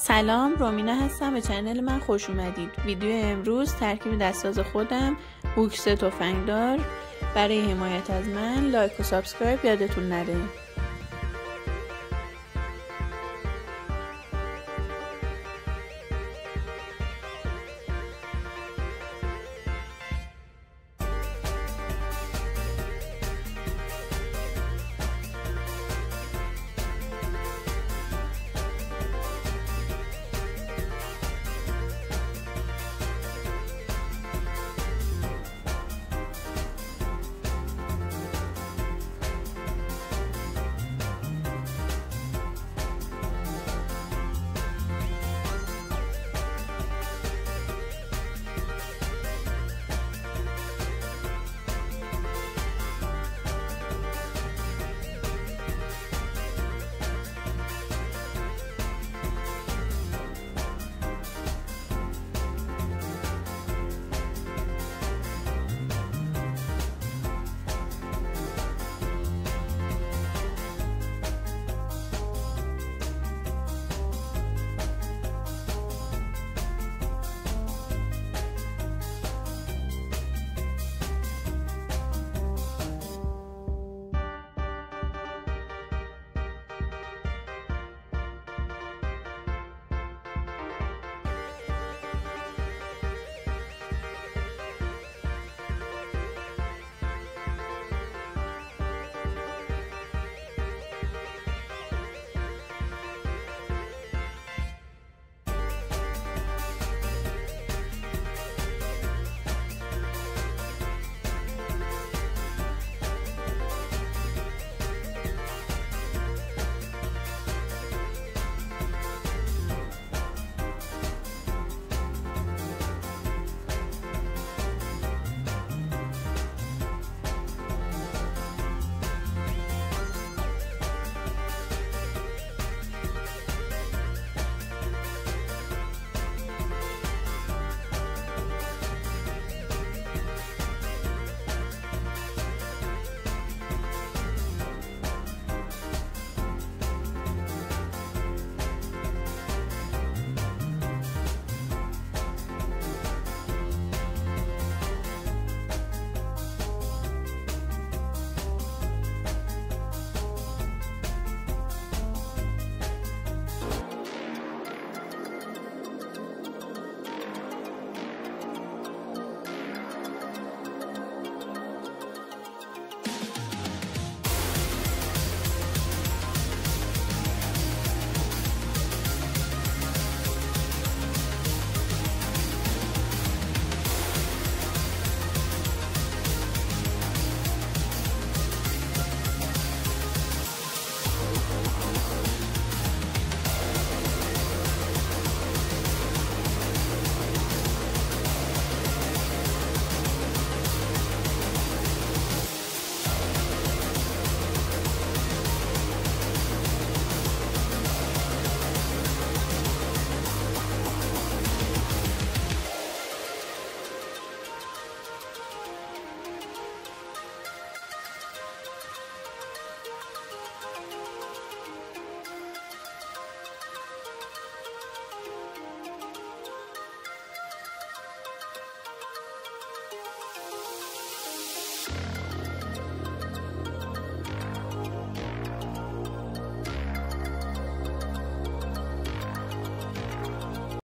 سلام رومینا هستم به channel من خوش اومدید. ویدیو امروز ترکیب دست‌ساز خودم hog سه تفنگدار. برای حمایت از من like و subscribe یادتون نره.